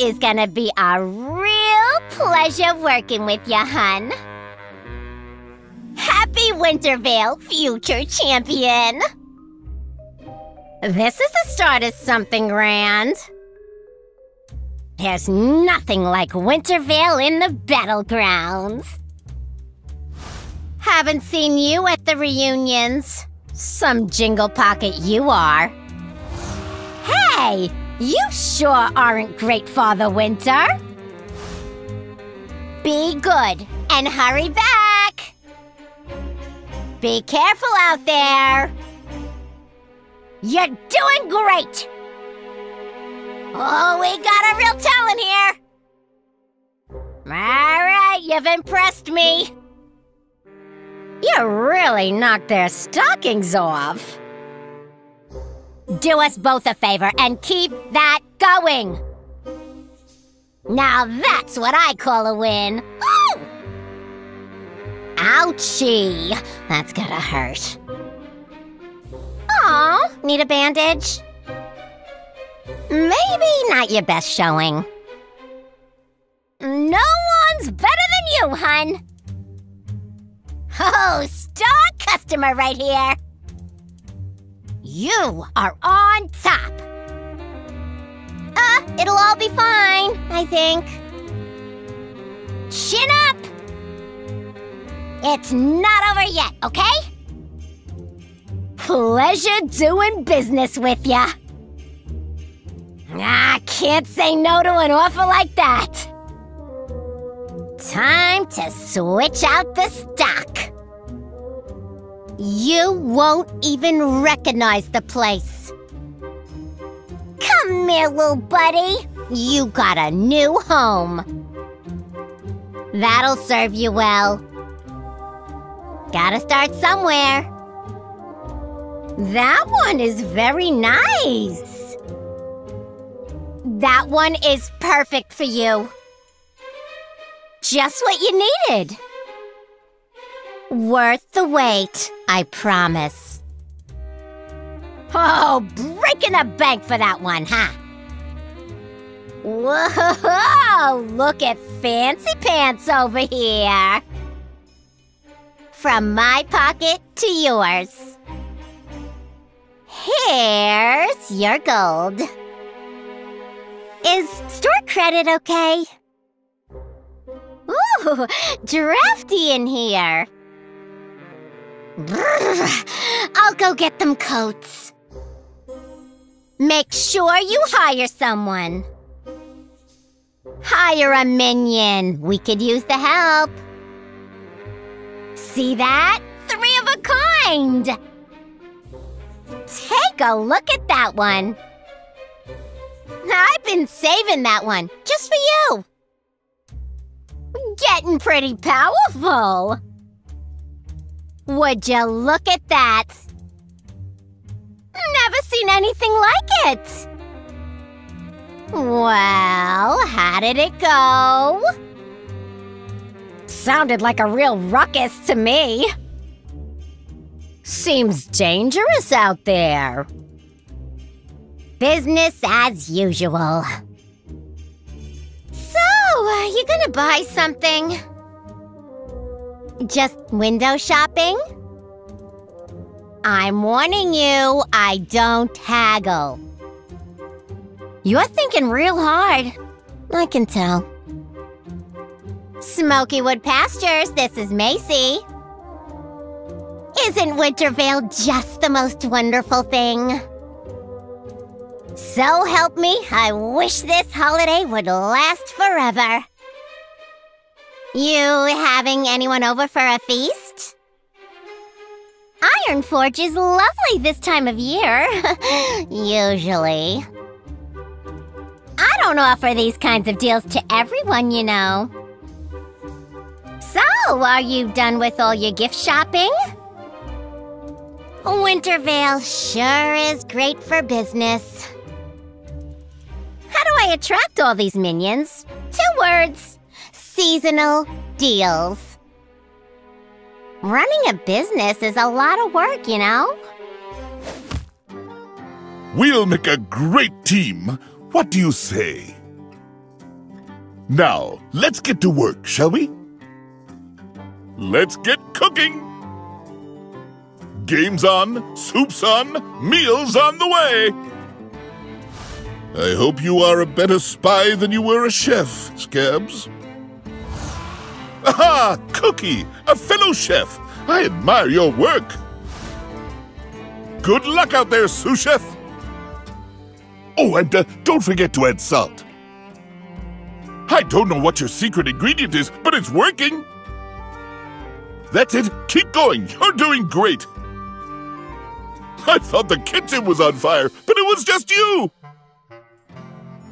is gonna be a real pleasure working with you, hun. Happy Winter Veil, future champion! This is the start of something grand. There's nothing like Winter Veil in the battlegrounds. Haven't seen you at the reunions. Some Jinglepocket you are. Hey, you sure aren't Greatfather Winter. Be good and hurry back. Be careful out there. You're doing great. Oh, we got a real talent here. All right, you've impressed me. You really knocked their stockings off. Do us both a favor and keep that going. Now that's what I call a win. Ooh! Ouchie. That's gonna hurt. Aw, need a bandage? Maybe not your best showing. No one's better than you, hun. Oh, star customer right here. You are on top. Uh, it'll all be fine, I think. Chin up! It's not over yet, okay? Pleasure doing business with ya. I can't say no to an offer like that. Time to switch out the stock. You won't even recognize the place. Come here, little buddy. You got a new home. That'll serve you well. Gotta start somewhere. That one is very nice. That one is perfect for you. Just what you needed. Worth the wait, I promise. Oh, breaking the bank for that one, huh? Whoa, look at Fancy Pants over here. From my pocket to yours. Here's your gold. Is store credit okay? Ooh, drafty in here. I'll go get them coats. Make sure you hire someone. Hire a minion. We could use the help. See that? Three of a kind. Take a look at that one. I've been saving that one just for you. Getting pretty powerful. Would you look at that? Never seen anything like it. Well, how did it go? Sounded like a real ruckus to me. Seems dangerous out there. Business as usual. So, uh, you gonna buy something? Just window shopping? I'm warning you, I don't haggle. You're thinking real hard. I can tell. Smokywood Pastures, this is Macey. Isn't Winter Veil just the most wonderful thing? So help me, I wish this holiday would last forever. You having anyone over for a feast? Ironforge is lovely this time of year. Usually. I don't offer these kinds of deals to everyone, you know. So, are you done with all your gift shopping? Winter Veil sure is great for business. How do I attract all these minions? Two words seasonal deals. Running a business is a lot of work, you know? We'll make a great team. What do you say? Now, let's get to work, shall we? Let's get cooking! Games on, soups on, meals on the way! I hope you are a better spy than you were a chef, Scabbs. Aha! Cookie! A fellow chef! I admire your work! Good luck out there, sous chef! Oh, and uh, don't forget to add salt. I don't know what your secret ingredient is, but it's working! That's it! Keep going! You're doing great! I thought the kitchen was on fire, but it was just you!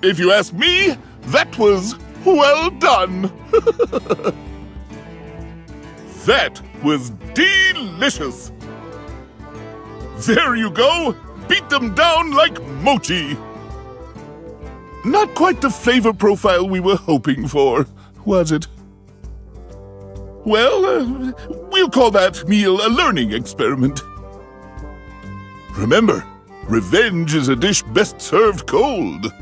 If you ask me, that was well done! that was delicious! There you go! Beat them down like mochi! Not quite the flavor profile we were hoping for, was it? Well, uh, we'll call that meal a learning experiment. Remember, revenge is a dish best served cold.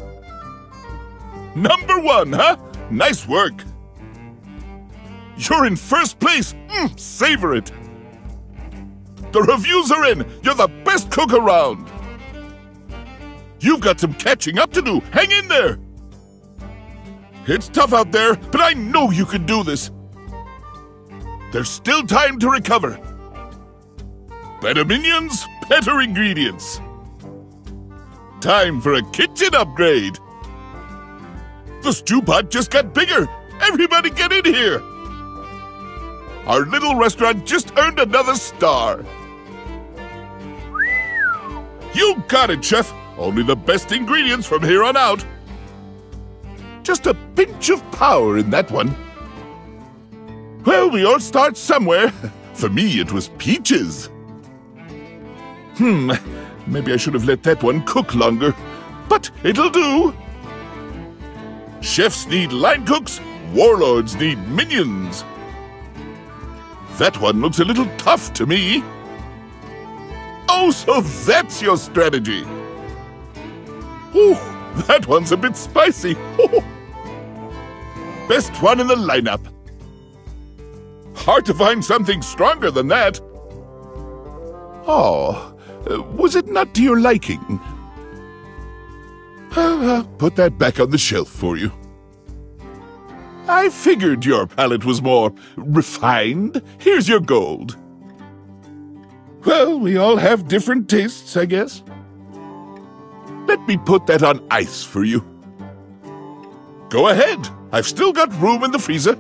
Number one, huh? Nice work. You're in first place. Mm, savor it. The reviews are in. You're the best cook around. You've got some catching up to do. Hang in there. It's tough out there, but I know you can do this. There's still time to recover. Better minions, better ingredients. Time for a kitchen upgrade. The stew pot just got bigger. Everybody get in here. Our little restaurant just earned another star. You got it, Chef. Only the best ingredients from here on out. Just a pinch of power in that one. Well, we all start somewhere. For me, it was peaches. Hmm, maybe I should have let that one cook longer. But it'll do. Chefs need line cooks, warlords need minions. That one looks a little tough to me. Oh, so that's your strategy. Ooh, that one's a bit spicy. Best one in the lineup. Hard to find something stronger than that. Oh, uh, was it not to your liking? Uh, put that back on the shelf for you. I figured your palate was more refined. Here's your gold. Well, we all have different tastes, I guess. Let me put that on ice for you. Go ahead. I've still got room in the freezer.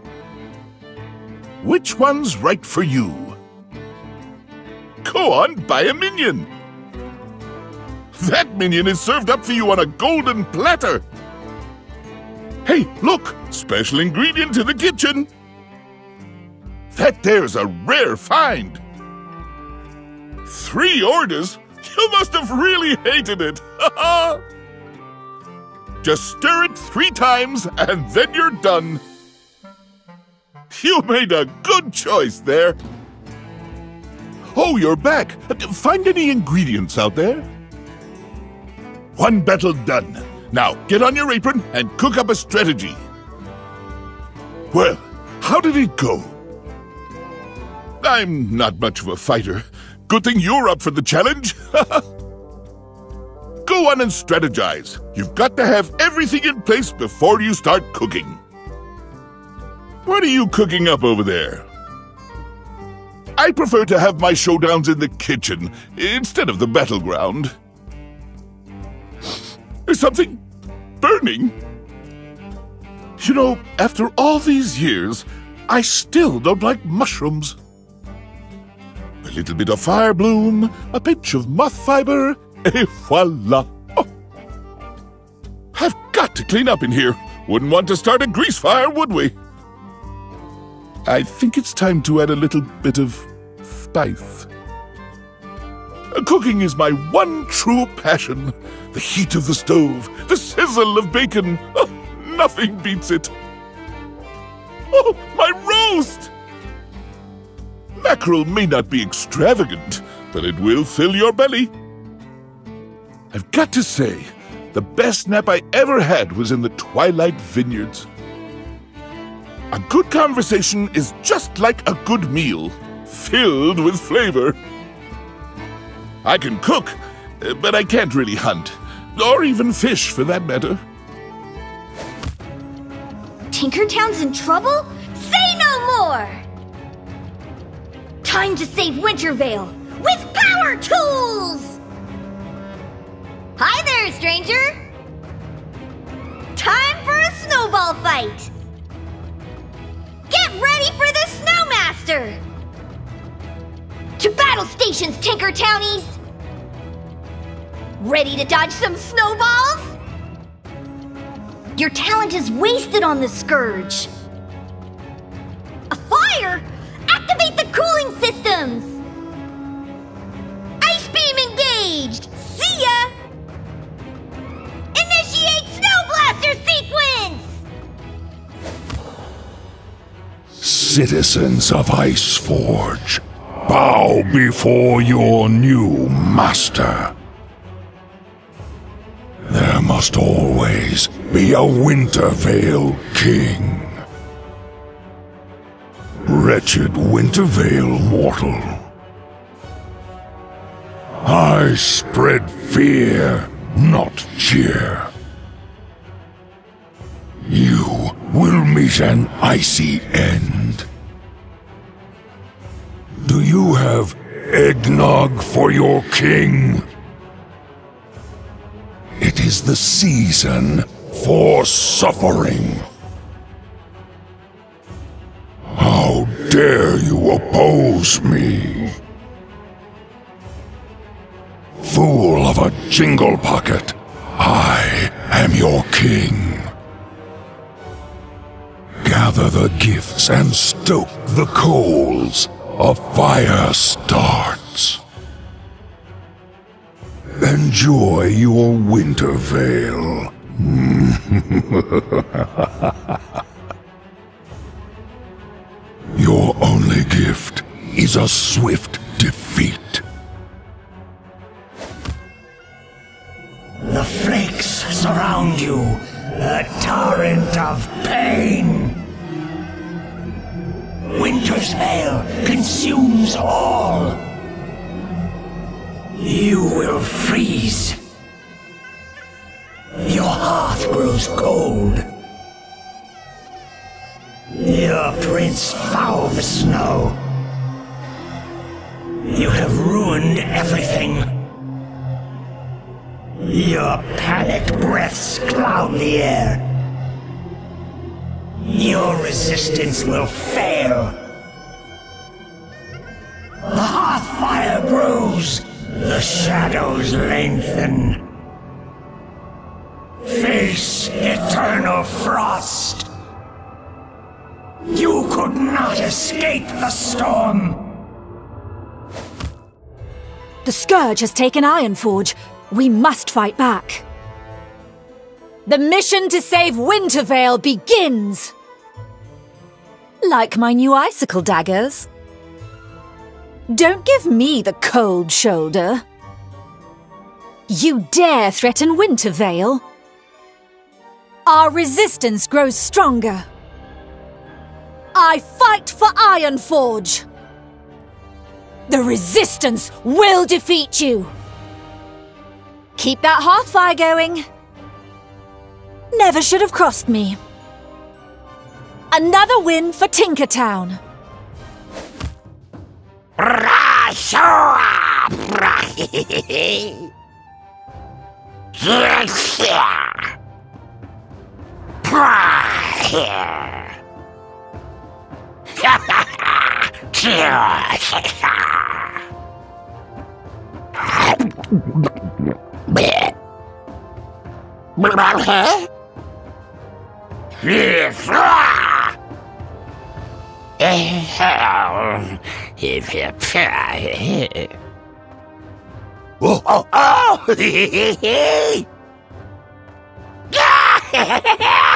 Which one's right for you? Go on, buy a minion. That minion is served up for you on a golden platter. Hey, look! Special ingredient to the kitchen. That there's a rare find. Three orders? You must have really hated it. Just stir it three times and then you're done. You made a good choice there. Oh, you're back. Find any ingredients out there? One battle done. Now, get on your apron and cook up a strategy. Well, how did it go? I'm not much of a fighter. Good thing you're up for the challenge. Go on and strategize. You've got to have everything in place before you start cooking. What are you cooking up over there? I prefer to have my showdowns in the kitchen instead of the battleground. Is something burning? You know, after all these years, I still don't like mushrooms. A little bit of fire bloom, a pinch of moth fiber, et voila! Oh. I've got to clean up in here. Wouldn't want to start a grease fire, would we? I think it's time to add a little bit of spice. Uh, cooking is my one true passion. The heat of the stove, the sizzle of bacon. Oh. Nothing beats it. Oh, my roast! Mackerel may not be extravagant, but it will fill your belly. I've got to say, the best nap I ever had was in the Twilight Vineyards. A good conversation is just like a good meal, filled with flavor. I can cook, uh, but I can't really hunt, or even fish for that matter. Tinkertown's in trouble? Say no more! Time to save Winter Veil with power tools! Hi there, stranger! Time for a snowball fight! Get ready for the Snowmaster! To battle stations, Tinkertownies! Ready to dodge some snowballs? Your talent is wasted on the Scourge. A fire? Activate the cooling systems! Ice beam engaged! See ya! Initiate Snow Blaster sequence! Citizens of Iceforge, bow before your new master. There must always be a Winter Veil king. Wretched Winter Veil mortal. I spread fear, not cheer. You will meet an icy end. Do you have eggnog for your king? It is the season for suffering. How dare you oppose me? Fool of a Jinglepocket, I am your king. Gather the gifts and stoke the coals. A fire starts. Enjoy your winter veil. your only gift is a swift defeat. The flakes surround you, a torrent of pain. Winter's veil consumes all. You will freeze. Grows cold. Your prince foul the snow. You have ruined everything. Your panicked breaths cloud the air. Your resistance will fail. The hearth fire grows. The shadows lengthen. Face eternal frost. You could not escape the storm. The Scourge has taken Ironforge. We must fight back. The mission to save Winter Veil begins! Like my new icicle daggers. Don't give me the cold shoulder. You dare threaten Winter Veil? Our resistance grows stronger. I fight for Ironforge! The resistance will defeat you! Keep that hearthfire going. Never should have crossed me. Another win for Tinkertown. Oh, oh, oh!